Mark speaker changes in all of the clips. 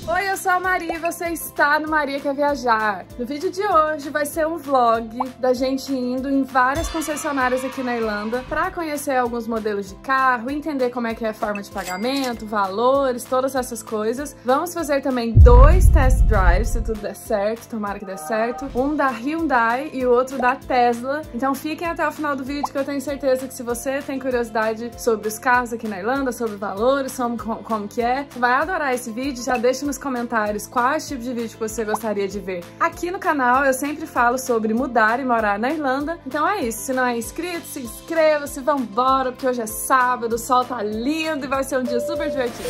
Speaker 1: Oi, eu sou a Maria e você está no Maria Quer Viajar. No vídeo de hoje vai ser um vlog da gente indo em várias concessionárias aqui na Irlanda para conhecer alguns modelos de carro, entender como é que é a forma de pagamento, valores, todas essas coisas. Vamos fazer também dois test drives, se tudo der certo, tomara que dê certo. Um da Hyundai e o outro da Tesla. Então fiquem até o final do vídeo que eu tenho certeza que se você tem curiosidade sobre os carros aqui na Irlanda, sobre valores, sobre como que é, vai adorar esse vídeo. Já deixa nos comentários quais tipos de vídeo você gostaria de ver. Aqui no canal eu sempre falo sobre mudar e morar na Irlanda, então é isso. Se não é inscrito, se inscreva-se, vambora, porque hoje é sábado, o sol tá lindo e vai ser um dia super divertido.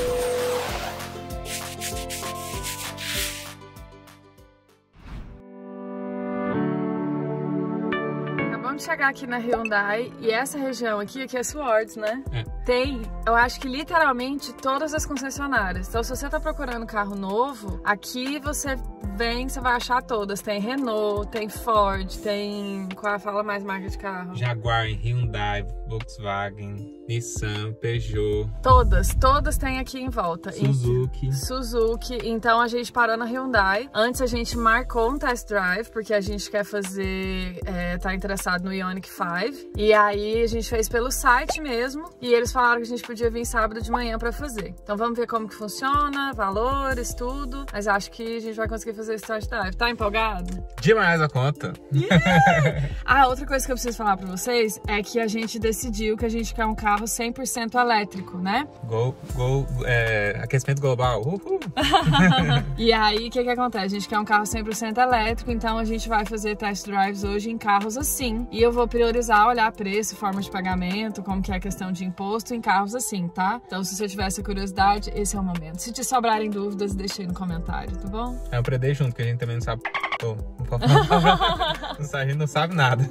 Speaker 1: De chegar aqui na Hyundai e essa região aqui, aqui é Swords, né?
Speaker 2: É.
Speaker 1: Tem, eu acho que literalmente todas as concessionárias. Então, se você tá procurando carro novo, aqui você vem, você vai achar todas. Tem Renault, tem Ford, tem. Qual é a fala mais marca de carro?
Speaker 2: Jaguar, Hyundai, Volkswagen, Nissan, Peugeot,
Speaker 1: Todas, todas tem aqui em volta.
Speaker 2: Suzuki.
Speaker 1: Suzuki, então a gente parou na Hyundai. Antes a gente marcou um test drive, porque a gente quer fazer, é, tá interessado no Ioniq 5. E aí a gente fez pelo site mesmo, e eles falaram que a gente podia vir sábado de manhã pra fazer. Então vamos ver como que funciona, valores, tudo. Mas acho que a gente vai conseguir fazer esse test drive. Tá empolgado?
Speaker 2: Demais a conta.
Speaker 1: Ah, outra coisa que eu preciso falar pra vocês é que a gente decidiu que a gente quer um carro 100% elétrico, né?
Speaker 2: Gol, gol, é, aquecimento global. Uhul.
Speaker 1: E aí, o que que acontece? A gente quer um carro 100% elétrico, então a gente vai fazer test drives hoje em carros assim. E eu vou priorizar olhar preço, forma de pagamento, como que é a questão de imposto em carros assim, tá? Então, se você tiver essa curiosidade, esse é o momento. Se te sobrarem dúvidas, deixa aí no comentário, tá bom?
Speaker 2: É um junto, que a gente também não sabe. Pô, não pode falar. Não sabe, a gente não sabe nada.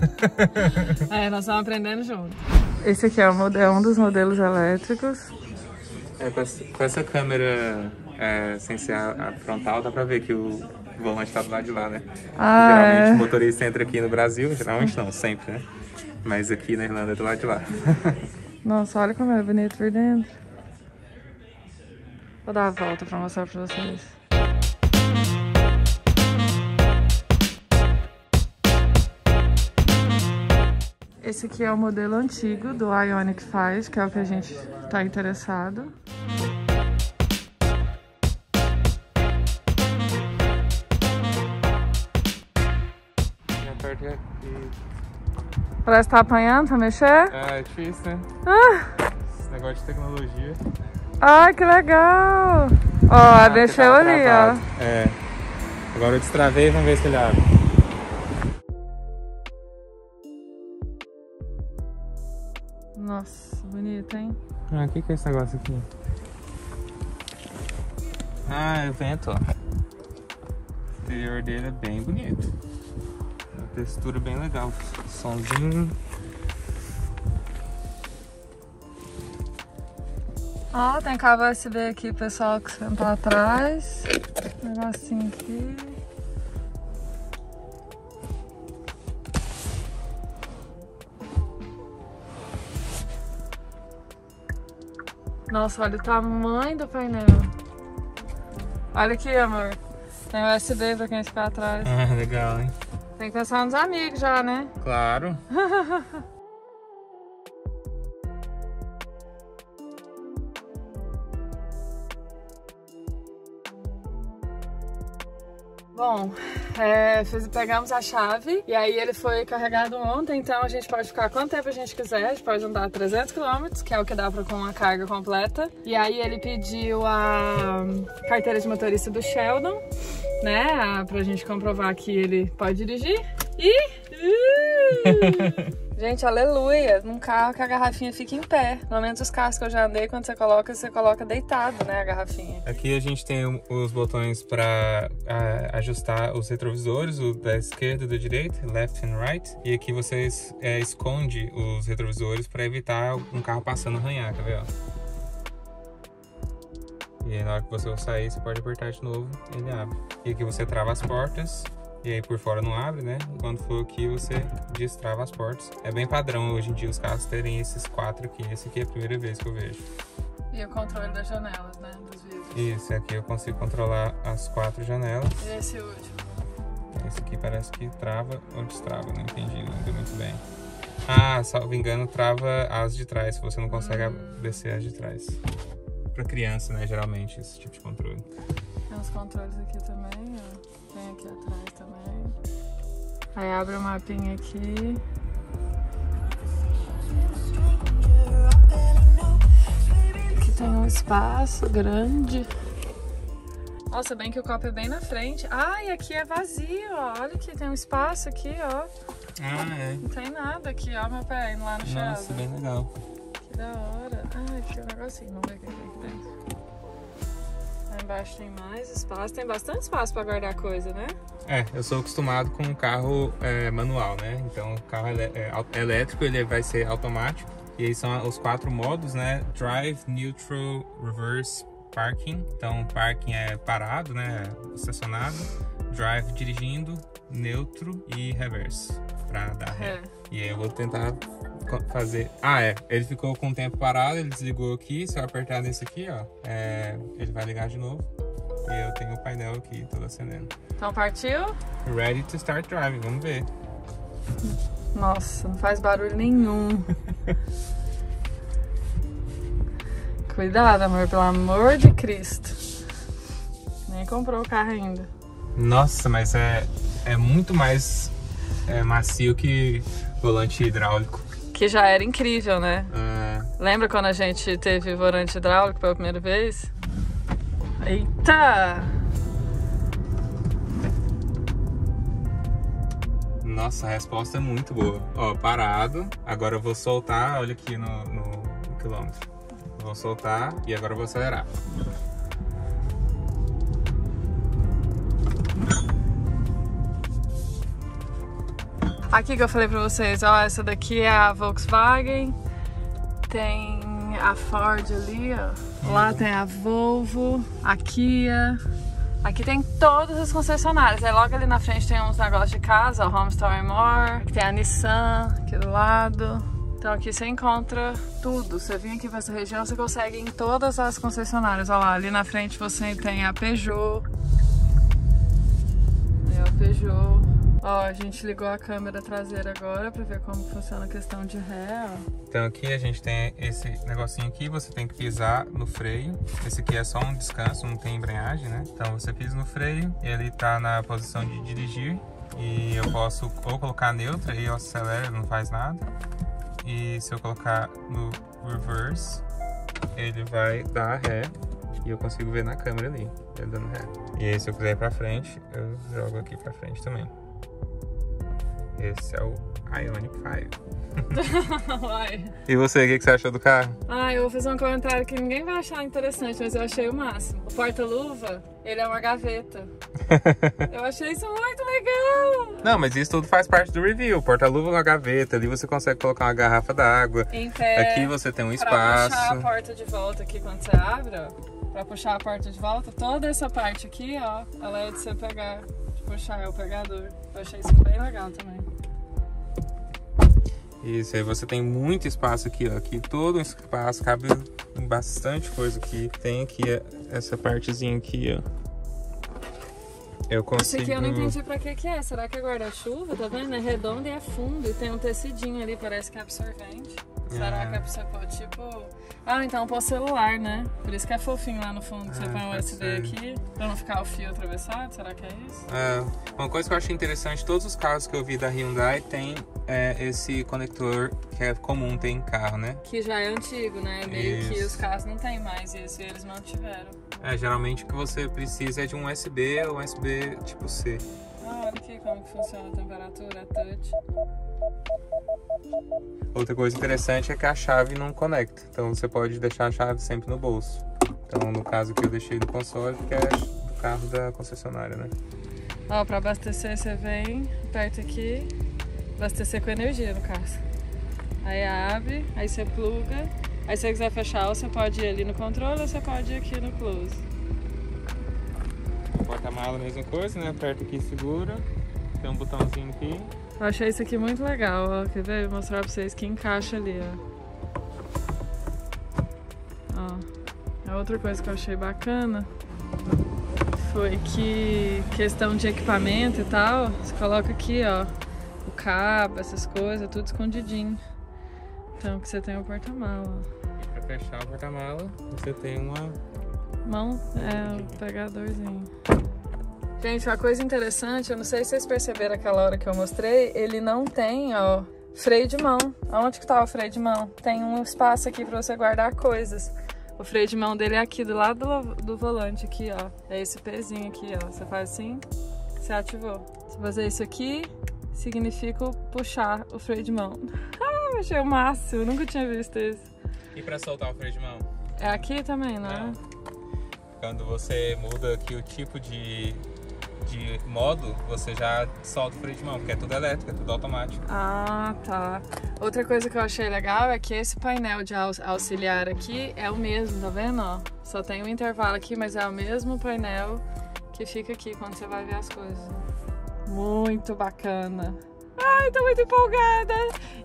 Speaker 1: É, nós estamos aprendendo junto. Esse aqui é, é um dos modelos elétricos.
Speaker 2: É, com, essa, com essa câmera é, sem ser a, a frontal, dá pra ver que o volante tá do lado de lá, né?
Speaker 1: Ah,
Speaker 2: geralmente
Speaker 1: é.
Speaker 2: o motorista entra aqui no Brasil, geralmente não, sempre, né? Mas aqui na Irlanda é do lado de lá.
Speaker 1: Nossa, olha como é bonito por dentro. Vou dar a volta pra mostrar pra vocês. Esse aqui é o modelo antigo do Ioniq 5, que é o que a gente tá interessado. Parece que tá apanhando pra mexer.
Speaker 2: É difícil, né?
Speaker 1: Ah,
Speaker 2: Esse negócio de tecnologia.
Speaker 1: ai, que legal! Ó,
Speaker 2: Ah,
Speaker 1: mexeu ali,
Speaker 2: travado.
Speaker 1: ó.
Speaker 2: É. Agora eu destravei, vamos ver se ele abre.
Speaker 1: Nossa, bonito, hein?
Speaker 2: Ah, o que, que é esse negócio aqui? Ah, é o vento, ó. O exterior dele é bem bonito. Uma textura bem legal. Somzinho.
Speaker 1: Ó, tem cabo USB aqui, pessoal, que senta atrás. Negocinho aqui. Nossa, olha o tamanho do painel. Olha aqui, amor. Tem USB pra quem ficar atrás.
Speaker 2: Ah, legal, hein?
Speaker 1: Tem que pensar nos amigos já, né?
Speaker 2: Claro.
Speaker 1: Bom, é, fiz- pegamos a chave e aí ele foi carregado ontem, então a gente pode ficar quanto tempo a gente quiser, a gente pode andar 300 km, que é o que dá pra com a carga completa. E aí ele pediu a carteira de motorista do Sheldon, né, a- pra gente comprovar que ele pode dirigir. E... Gente, aleluia! Num carro que a garrafinha fica em pé. Pelo menos os carros que eu já andei, quando você coloca, você coloca deitado, né, a garrafinha.
Speaker 2: Aqui a gente tem os botões para ajustar os retrovisores, o da esquerda e do direito, left and right. E aqui você é, esconde os retrovisores para evitar um carro passando arranhar, quer ver? Ó? E aí na hora que você sair, você pode apertar de novo, ele abre. E aqui você trava as portas. E aí por fora não abre, né? Quando for aqui você destrava as portas. É bem padrão hoje em dia os carros terem esses quatro aqui. Esse aqui é a primeira vez que eu vejo.
Speaker 1: E o controle das janelas, né, dos vidros.
Speaker 2: Isso, aqui eu consigo controlar as quatro janelas.
Speaker 1: E esse último?
Speaker 2: Esse aqui parece que trava ou destrava, não entendi ainda muito bem. Ah, salvo engano, trava as de trás, se você não consegue
Speaker 1: Hum.
Speaker 2: descer as de trás. Pra criança, né, geralmente, esse tipo de controle.
Speaker 1: Tem os controles aqui também, ó. Tem aqui atrás também. Aí abre o mapinha aqui. Aqui tem um espaço grande. Nossa, bem que o copo é bem na frente. Ah, e aqui é vazio, ó. Olha aqui, tem um espaço aqui, ó.
Speaker 2: Ah, é.
Speaker 1: Não tem nada aqui, ó, meu pé, indo lá no chão.
Speaker 2: Nossa, bem legal.
Speaker 1: Que da hora. Ah, aqui tem um negocinho. Vamos ver o que tem aqui dentro. Embaixo tem mais espaço. Tem bastante espaço pra guardar coisa, né?
Speaker 2: É, eu sou acostumado com um carro é, manual, né? Então, o carro é, au- elétrico, ele vai ser automático. E aí são os quatro modos, né? Drive, Neutral, Reverse, Parking. Então, parking é parado, né? Estacionado. Drive, dirigindo. Neutro e Reverse, pra dar ré.
Speaker 1: É.
Speaker 2: E aí eu vou tentar fazer... Ah, é. Ele ficou com o tempo parado, ele desligou aqui. Se eu apertar nesse aqui, ó, é, ele vai ligar de novo. E eu tenho o painel aqui todo acendendo.
Speaker 1: Então partiu?
Speaker 2: Ready to start driving, vamos ver.
Speaker 1: Nossa, não faz barulho nenhum. Cuidado, amor, pelo amor de Cristo. Nem comprou o carro ainda.
Speaker 2: Nossa, mas é, é muito mais é, macio que volante hidráulico.
Speaker 1: Que já era incrível, né?
Speaker 2: Ah,
Speaker 1: Lembra quando a gente teve volante hidráulico pela primeira vez? Eita!
Speaker 2: nossa, a resposta é muito boa. Ó, parado. Agora eu vou soltar, olha aqui no, no, no quilômetro. Vou soltar e agora eu vou acelerar.
Speaker 1: Aqui que eu falei pra vocês, ó, essa daqui é a Volkswagen, tem a Ford ali, ó. Lá tem a Volvo, a Kia. Aqui tem todas as concessionárias. Aí logo ali na frente tem uns negócios de casa, ó, Home Store More, tem a Nissan aqui do lado. Então aqui você encontra tudo. Você vem aqui pra essa região, você consegue em todas as concessionárias. Olha lá, ali na frente você tem a Peugeot. Aí, ó, Peugeot. Ó, a gente ligou a câmera traseira agora pra ver como funciona a questão de ré, ó.
Speaker 2: Então aqui a gente tem esse negocinho aqui, você tem que pisar no freio. Esse aqui é só um descanso, não tem embreagem, né? Então você pisa no freio, ele tá na posição de dirigir. E eu posso ou colocar neutro, aí eu acelero, não faz nada. E se eu colocar no reverse, ele vai dar ré. E eu consigo ver na câmera ali, ele dando ré. E aí se eu quiser ir pra frente, eu jogo aqui pra frente também. Esse é o Ioniq 5.
Speaker 1: Uai.
Speaker 2: E você, o que que você achou do carro?
Speaker 1: Ah, eu vou fazer um comentário que ninguém vai achar interessante, mas eu achei o máximo. O porta-luva, ele é uma gaveta. Eu achei isso muito legal!
Speaker 2: Não, mas isso tudo faz parte do review. Porta-luva na gaveta, ali você consegue colocar uma garrafa d'água.
Speaker 1: Em pé.
Speaker 2: Aqui você tem um
Speaker 1: Pra puxar a
Speaker 2: espaço.
Speaker 1: porta de volta aqui quando você abre, ó. Pra puxar a porta de volta, toda essa parte aqui, ó, ela é de você pegar, puxar, é o pegador. Eu achei isso bem legal também.
Speaker 2: Isso, aí você tem muito espaço aqui, ó. Aqui todo um espaço, cabe bastante coisa aqui. Tem aqui essa partezinha aqui, ó. Eu
Speaker 1: Esse
Speaker 2: consigo.
Speaker 1: aqui eu não entendi pra que que é. Será que é guarda-chuva? Tá vendo? É redondo e é fundo. E tem um tecidinho ali, parece que é absorvente. Será
Speaker 2: É.
Speaker 1: que é você pôr, tipo... Ah, então pôr celular, né? Por isso que é fofinho lá no fundo. Você
Speaker 2: Ah,
Speaker 1: põe um USB
Speaker 2: ser.
Speaker 1: aqui, pra não ficar o fio atravessado. Será que é isso?
Speaker 2: É, uma coisa que eu achei interessante, todos os carros que eu vi da Hyundai tem é, esse conector que é comum ter em carro, né?
Speaker 1: Que já é antigo, né? Meio que
Speaker 2: Isso.
Speaker 1: os carros não tem mais isso e eles mantiveram.
Speaker 2: É, geralmente o que você precisa é de um USB ou USB tipo C.
Speaker 1: Ah, olha aqui como que funciona a temperatura, a touch.
Speaker 2: Outra coisa interessante é que a chave não conecta, então você pode deixar a chave sempre no bolso. Então, no caso que eu deixei no console, que é do carro da concessionária, né?
Speaker 1: Ó, pra abastecer você vem, aperta aqui, abastecer com energia no caso. Aí abre, aí você pluga, aí se você quiser fechar, ou você pode ir ali no controle ou você pode ir aqui no close.
Speaker 2: O porta-mala, mesma coisa, né? Aperta aqui e segura. Tem um botãozinho aqui.
Speaker 1: Eu achei isso aqui muito legal, ó. Quer ver? Vou mostrar pra vocês que encaixa ali, ó. Ó. A outra coisa que eu achei bacana foi que questão de equipamento e tal, você coloca aqui, ó, o cabo, essas coisas, tudo escondidinho. Então que você tem o porta-mala.
Speaker 2: E pra fechar o porta-mala, você tem uma
Speaker 1: mão, é, o pegadorzinho. Gente, uma coisa interessante, eu não sei se vocês perceberam aquela hora que eu mostrei, ele não tem, ó, freio de mão. Onde que tá o freio de mão? Tem um espaço aqui para você guardar coisas. O freio de mão dele é aqui do lado do, do volante, aqui, ó. É esse pezinho aqui, ó. Você faz assim, você ativou. Se fazer isso aqui, significa puxar o freio de mão. Ah, achei o máximo, nunca tinha visto isso.
Speaker 2: E para soltar o freio de mão?
Speaker 1: É aqui também, né?
Speaker 2: Quando você muda aqui o tipo de, de modo, você já solta o freio de mão, porque é tudo elétrico, é tudo automático.
Speaker 1: Ah, tá. Outra coisa que eu achei legal é que esse painel de auxiliar aqui é o mesmo, tá vendo? Ó, só tem um intervalo aqui, mas é o mesmo painel que fica aqui quando você vai ver as coisas. Muito bacana. Ai, tô muito empolgada.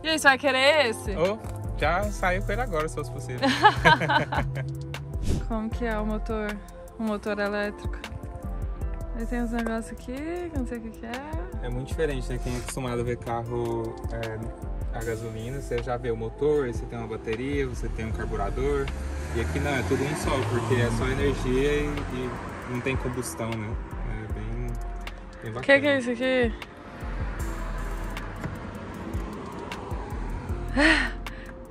Speaker 1: E aí, você vai querer esse?
Speaker 2: Oh, já saiu com ele agora, se fosse possível.
Speaker 1: Como que é o motor? O motor elétrico. Aí tem uns negócios aqui que não sei o que, que é.
Speaker 2: É muito diferente, né? Quem é acostumado a ver carro é, a gasolina, você já vê o motor, você tem uma bateria, você tem um carburador. E aqui não, é tudo um só, porque é só energia e, e não tem combustão, né? É bem, bem bacana.
Speaker 1: O que, que é isso aqui?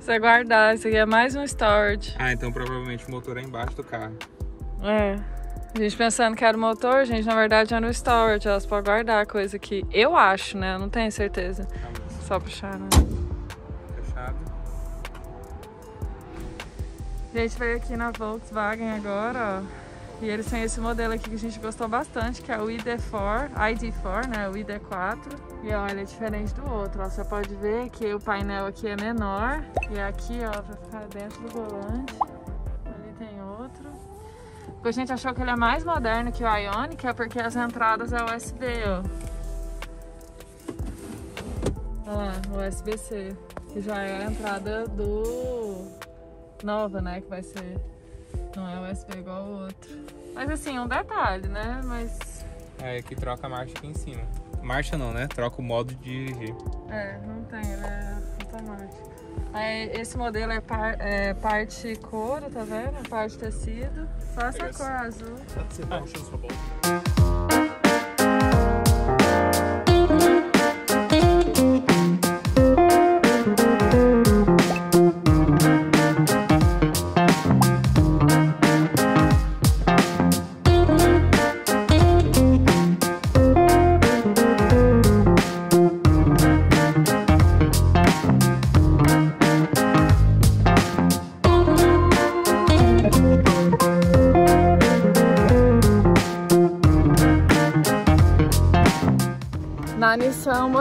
Speaker 1: Você guardar, isso aqui é mais um storage.
Speaker 2: Ah, então provavelmente o motor é embaixo do carro.
Speaker 1: É. A gente pensando que era o motor, gente, na verdade é no storage. Elas podem guardar coisa que eu acho, né? Eu não tenho certeza. Só puxar, né?
Speaker 2: Fechado.
Speaker 1: A gente veio aqui na Volkswagen agora, ó. E eles têm esse modelo aqui que a gente gostou bastante, que é o ID4, ID4, né? O ID4. E olha, é diferente do outro, ó. Você pode ver que o painel aqui é menor. E aqui, ó, pra ficar dentro do volante. A gente achou que ele é mais moderno que o Ioniq, é porque as entradas é USB, ó. Olha lá, USB-C. Que já é a entrada do... Nova, né? Que vai ser não é USB igual o outro. Mas assim, um detalhe, né? Mas.
Speaker 2: É, que troca a marcha aqui em cima. Marcha não, né? Troca o modo de dirigir.
Speaker 1: É, não tem, ele é automático. Aí, esse modelo é, par, é, parte couro, tá vendo? Parte tecido. Só essa cor azul. Nissan, o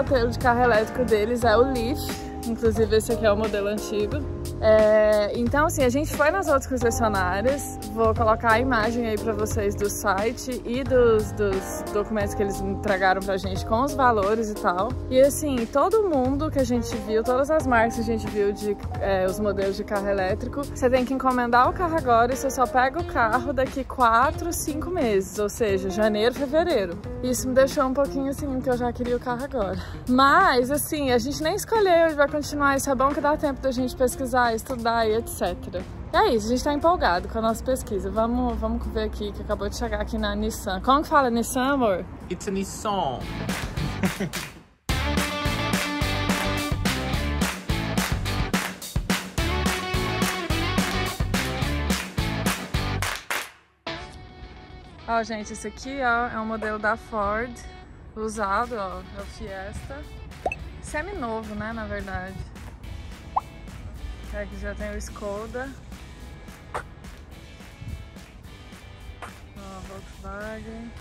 Speaker 1: modelo de carro elétrico deles é o Leaf. Inclusive esse aqui é o modelo antigo. É, então, assim, a gente foi nas outras concessionárias, vou colocar a imagem aí pra vocês do site e dos, dos documentos que eles entregaram pra gente com os valores e tal. E assim, todo mundo que a gente viu, todas as marcas que a gente viu de é, os modelos de carro elétrico, você tem que encomendar o carro agora e você só pega o carro daqui 4, 5 meses, ou seja, janeiro, fevereiro. Isso me deixou um pouquinho assim, porque eu já queria o carro agora. Mas, assim, a gente nem escolheu vai continuar, isso é bom que dá tempo da gente pesquisar estudar e etc. É isso, a gente tá empolgado com a nossa pesquisa. Vamos, vamos ver aqui, que acabou de chegar aqui na Nissan. Como que fala Nissan, amor?
Speaker 2: It's a Nissan.
Speaker 1: Ó, gente, esse aqui, ó, é um modelo da Ford, usado, ó, é o Fiesta. Semi-novo, né, na verdade. Aqui já tem o Skoda. Volkswagen.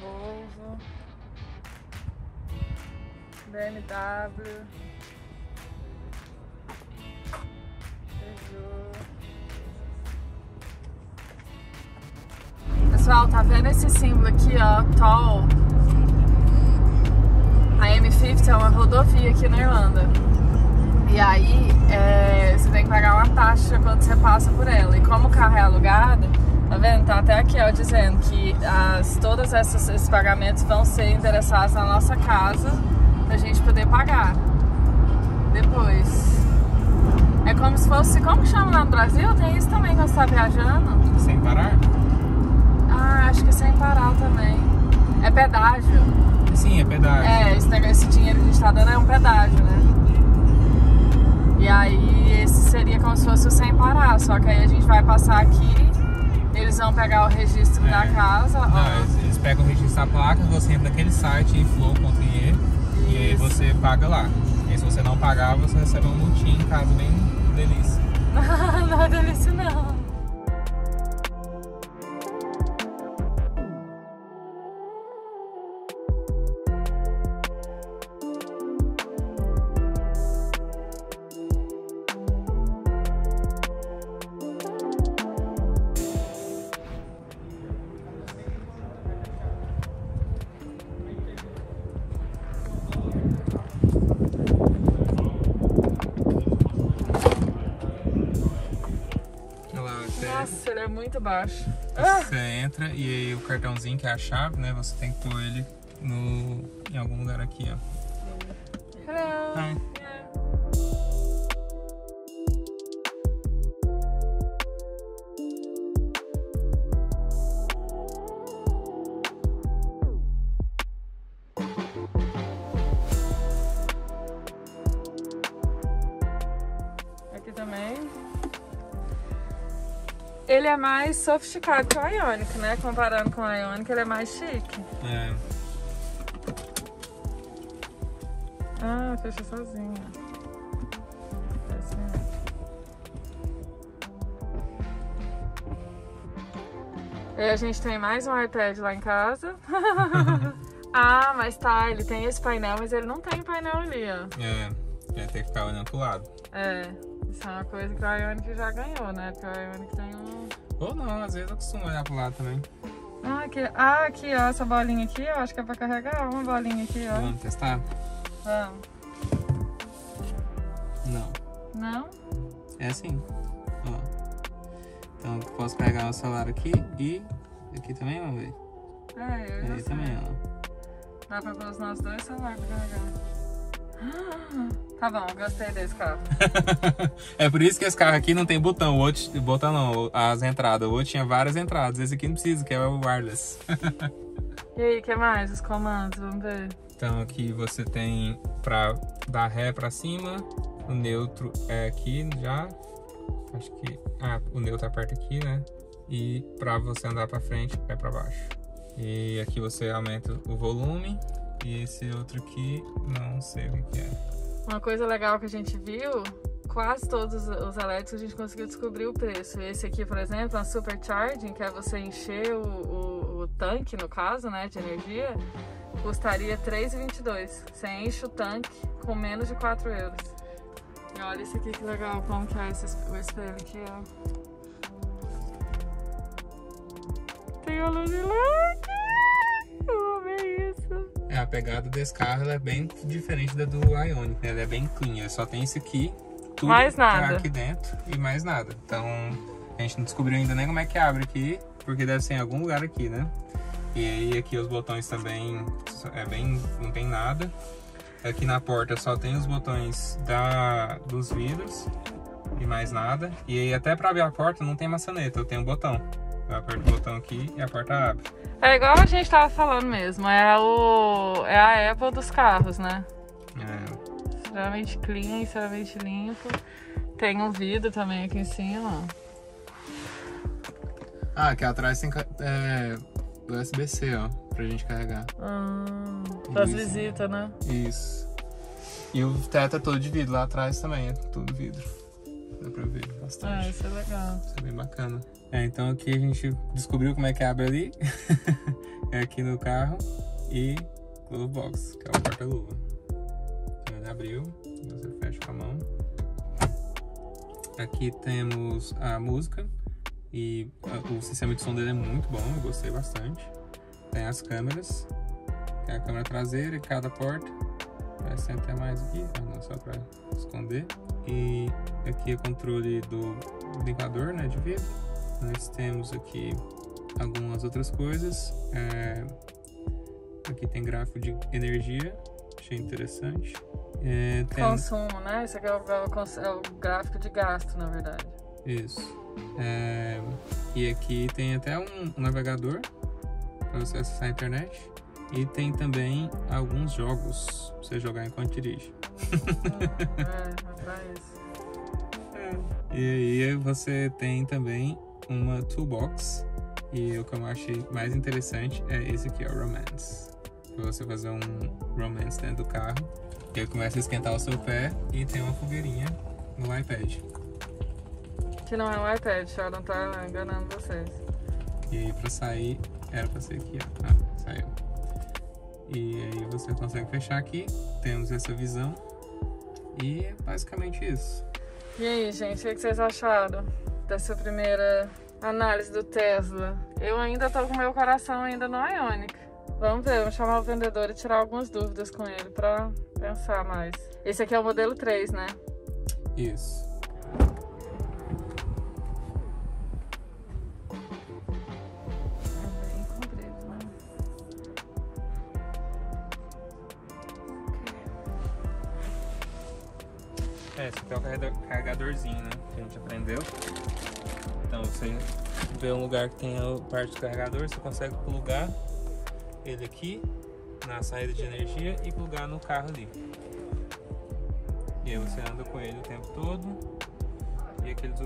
Speaker 1: Volvo. BMW. Peugeot. Pessoal, tá vendo esse símbolo aqui, ó, Toll? A M50 é uma rodovia aqui na Irlanda. E aí é, você tem que pagar uma taxa quando você passa por ela. E como o carro é alugado, tá vendo? Tá até aqui, ó, dizendo que as, todos esses, esses pagamentos vão ser endereçados na nossa casa pra gente poder pagar depois. É como se fosse, como chama lá no Brasil? Tem isso também quando você tá viajando?
Speaker 2: Sem parar?
Speaker 1: Ah, acho que sem parar também. É pedágio.
Speaker 2: Sim, é pedágio.
Speaker 1: É, esse, esse dinheiro que a gente tá dando é um pedágio, né? E aí esse seria como se fosse o sem parar, só que aí a gente vai passar aqui, eles vão pegar o registro
Speaker 2: É.
Speaker 1: da casa,
Speaker 2: Não,
Speaker 1: ó.
Speaker 2: eles, eles pegam o registro da placa, você entra naquele site inflow.ie e aí você paga lá. E se você não pagar, você recebe uma multinha em caso bem delícia.
Speaker 1: não é delícia não. Ele é muito baixo. Ah,
Speaker 2: você entra e aí o cartãozinho que é a chave, né? Você tem que pôr ele no, em algum lugar aqui, ó.
Speaker 1: hello.
Speaker 2: Ai.
Speaker 1: É mais sofisticado que o Ionic, né? Comparando com o Ionic, ele é mais chique.
Speaker 2: É,
Speaker 1: Ah, fecha sozinho. E a gente tem mais um iPad lá em casa. ah, mas tá, ele tem esse painel, mas ele não tem painel ali, ó.
Speaker 2: é, vai ter que ficar olhando pro lado.
Speaker 1: É, isso é uma coisa que o Ionic já ganhou, né? Porque o Ionic tem um...
Speaker 2: Ou não, às vezes eu costumo olhar pro lado também.
Speaker 1: Ah, aqui, ah, aqui, ó, essa bolinha aqui, eu acho que é pra carregar uma bolinha aqui, ó.
Speaker 2: Vamos testar?
Speaker 1: Vamos.
Speaker 2: Não.
Speaker 1: Não?
Speaker 2: É assim. Ó. Então eu posso carregar o celular aqui e aqui também, vamos ver.
Speaker 1: É, eu já
Speaker 2: Aí também, ó.
Speaker 1: Dá pra pôr os nossos dois celulares pra carregar. Tá bom, gostei desse carro.
Speaker 2: é por isso que esse carro aqui não tem botão. O outro, botão não, as entradas. O outro tinha várias entradas. Esse aqui não precisa, que é o wireless.
Speaker 1: E aí, o que mais? Os comandos, vamos ver.
Speaker 2: então aqui você tem pra dar ré pra cima. O neutro é aqui já. Acho que. Ah, o neutro aperta aqui, né? E pra você andar pra frente é pra baixo. E aqui você aumenta o volume. E esse outro aqui, não sei o que é.
Speaker 1: Uma coisa legal que a gente viu, quase todos os elétricos a gente conseguiu descobrir o preço. Esse aqui, por exemplo, a Supercharging, que é você encher o, o, o tanque, no caso, né, de energia, custaria R$3,22. Você enche o tanque com menos de 4 euros. E olha esse aqui que legal, como que é esse, es- o espelho aqui, ó. Tem a luz de LED!
Speaker 2: A pegada desse carro é bem diferente da do Ioniq, né? Ela é bem clean, ele só tem isso aqui, tudo
Speaker 1: Mais
Speaker 2: tá
Speaker 1: nada.
Speaker 2: aqui dentro e mais nada. Então, a gente não descobriu ainda nem como é que abre aqui, porque deve ser em algum lugar aqui, né? E aí aqui os botões também é bem, não tem nada. Aqui na porta só tem os botões da, dos vidros e mais nada. E aí até para abrir a porta não tem maçaneta, eu tenho um botão. Eu aperto o botão aqui e a porta abre.
Speaker 1: É igual a gente tava falando mesmo, é, o, é a Apple dos carros, né?
Speaker 2: É,
Speaker 1: Extremamente clean, extremamente limpo. Tem um vidro também aqui em cima.
Speaker 2: Ah, aqui atrás tem é, USB-C, ó, pra gente carregar.
Speaker 1: Hum,
Speaker 2: Isso.
Speaker 1: visitas, né?
Speaker 2: Isso. E o teto é todo de vidro, lá atrás também é tudo vidro. Dá pra ver
Speaker 1: Ah,
Speaker 2: bastante.
Speaker 1: isso é legal.
Speaker 2: Isso é bem bacana. É, então aqui a gente descobriu como é que abre ali. é aqui no carro. E glove box, que é o porta-luva. Então ele abriu, você fecha com a mão. Aqui temos a música. E o sistema de som dele é muito bom, eu gostei bastante. Tem as câmeras. é a câmera traseira e cada porta. Parece tem até mais aqui, ah, não, só pra esconder. e aqui é o controle do limpador né, de vidro. Nós temos aqui algumas outras coisas. É, aqui tem gráfico de energia, achei interessante.
Speaker 1: É, tem... Consumo, né? Esse aqui é o, é o, gráfico de gasto, na verdade.
Speaker 2: Isso. É, e aqui tem até um, um navegador para você acessar a internet. E tem também alguns jogos pra você jogar enquanto dirige.
Speaker 1: é, rapaz.
Speaker 2: É. E aí você tem também uma toolbox. E o que eu achei mais interessante é esse aqui, o Romance. Pra você fazer um romance dentro do carro. E aí começa a esquentar o seu pé e tem uma fogueirinha no iPad.
Speaker 1: Que não é um iPad, Sheldon tá enganando vocês.
Speaker 2: E aí pra sair, era pra ser aqui, ó. Ah, saiu. E aí você consegue fechar aqui, temos essa visão. E é basicamente isso.
Speaker 1: E aí, gente, o que vocês acharam dessa primeira análise do Tesla? Eu ainda tô com meu coração ainda no Ionic. Vamos ver, vamos chamar o vendedor e tirar algumas dúvidas com ele para pensar mais. Esse aqui é o modelo 3, né?
Speaker 2: Isso. É, esse aqui é o carregadorzinho, né? Que a gente aprendeu. Então você vê um lugar que tem a parte do carregador, você consegue plugar ele aqui na saída de energia e plugar no carro ali. E aí você anda com ele o tempo todo. E aqueles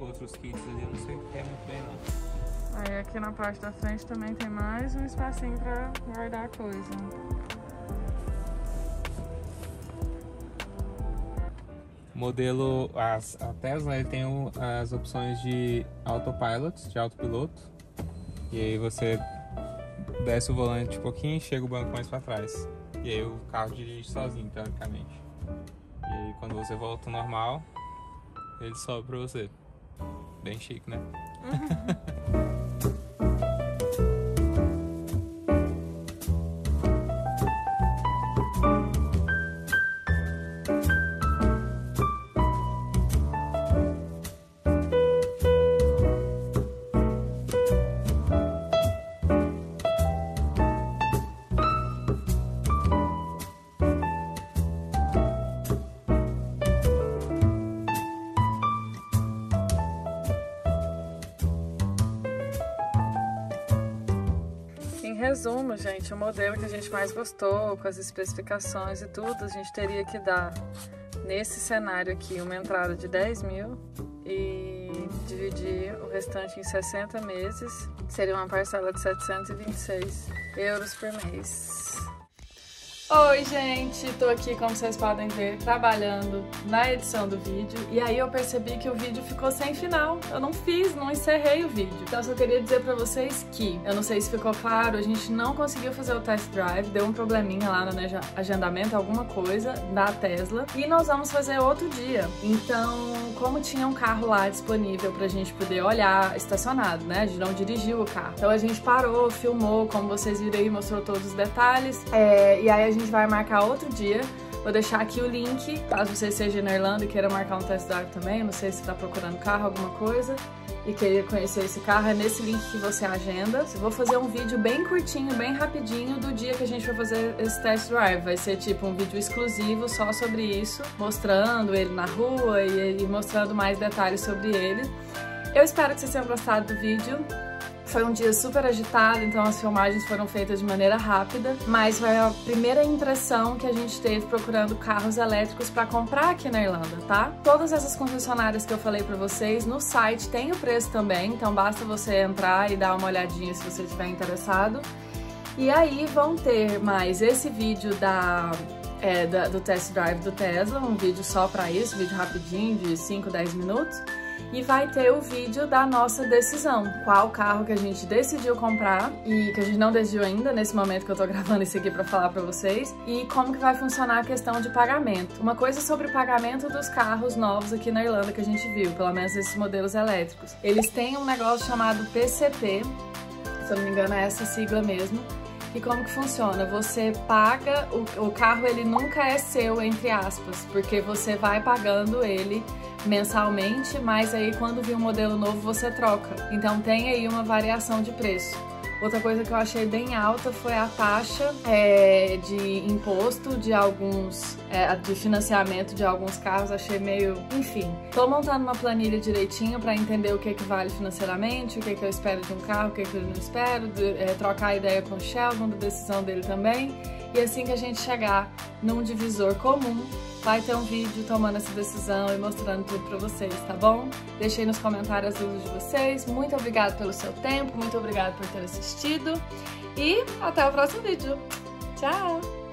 Speaker 2: outros kits ali eu não sei o que é muito bem não.
Speaker 1: Aí aqui na parte da frente também tem mais um espacinho para guardar coisa.
Speaker 2: Modelo a Tesla ele tem as opções de autopilot, de autopiloto. E aí você desce o volante um pouquinho e chega o banco mais para trás. E aí o carro dirige sozinho, teoricamente. E aí quando você volta ao normal, ele sobe para você. Bem chique, né? Uhum.
Speaker 1: resumo, gente, o modelo que a gente mais gostou, com as especificações e tudo, a gente teria que dar nesse cenário aqui uma entrada de 10 mil e dividir o restante em 60 meses, seria uma parcela de 726 euros por mês. Oi, gente! Tô aqui, como vocês podem ver, trabalhando na edição do vídeo e aí eu percebi que o vídeo ficou sem final. Eu não fiz, não encerrei o vídeo. Então só queria dizer pra vocês que, eu não sei se ficou claro, a gente não conseguiu fazer o test drive, deu um probleminha lá no agendamento, alguma coisa da Tesla e nós vamos fazer outro dia. Então, como tinha um carro lá disponível pra gente poder olhar estacionado, né? A gente não dirigiu o carro. Então a gente parou, filmou, como vocês viram aí, mostrou todos os detalhes. É, e aí a gente vai marcar outro dia. Vou deixar aqui o link, caso você seja na Irlanda e queira marcar um test drive também, não sei se está procurando carro, alguma coisa, e queria conhecer esse carro, é nesse link que você agenda. Vou fazer um vídeo bem curtinho, bem rapidinho do dia que a gente vai fazer esse test drive. Vai ser tipo um vídeo exclusivo só sobre isso, mostrando ele na rua e, e mostrando mais detalhes sobre ele. Eu espero que vocês tenham gostado do vídeo. Foi um dia super agitado, então as filmagens foram feitas de maneira rápida, mas foi a primeira impressão que a gente teve procurando carros elétricos para comprar aqui na Irlanda, tá? Todas essas concessionárias que eu falei para vocês, no site tem o preço também, então basta você entrar e dar uma olhadinha se você estiver interessado. E aí vão ter mais esse vídeo da é, da, do test drive do Tesla, um vídeo só para isso, vídeo rapidinho de 5, 10 minutos e vai ter o vídeo da nossa decisão, qual carro que a gente decidiu comprar e que a gente não decidiu ainda nesse momento que eu tô gravando isso aqui para falar para vocês e como que vai funcionar a questão de pagamento. Uma coisa sobre o pagamento dos carros novos aqui na Irlanda que a gente viu, pelo menos esses modelos elétricos. Eles têm um negócio chamado PCP, se eu não me engano é essa sigla mesmo, E como que funciona? Você paga, o, o carro ele nunca é seu, entre aspas, porque você vai pagando ele mensalmente, mas aí quando vir um modelo novo você troca. Então tem aí uma variação de preço. Outra coisa que eu achei bem alta foi a taxa é, de imposto de alguns, é, de financiamento de alguns carros. Achei meio, enfim. Tô montando uma planilha direitinho para entender o que que vale financeiramente, o que que eu espero de um carro, o que que eu não espero, de, é, trocar ideia com o Sheldon da decisão dele também. E assim que a gente chegar num divisor comum, vai ter um vídeo tomando essa decisão e mostrando tudo pra vocês, tá bom? Deixei nos comentários as dúvidas de vocês. Muito obrigada pelo seu tempo, muito obrigada por ter assistido e até o próximo vídeo. Tchau!